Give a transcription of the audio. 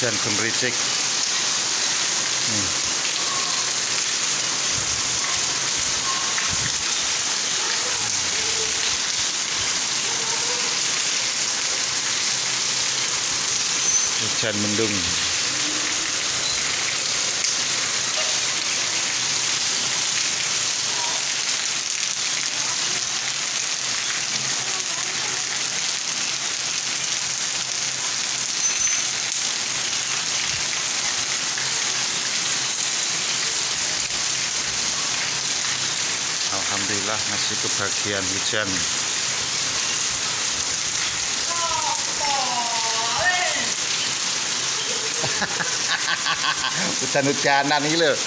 hujan gemericik hujan mendung Alhamdulillah masih kebagian hujan. Hujan-hujanan ini loh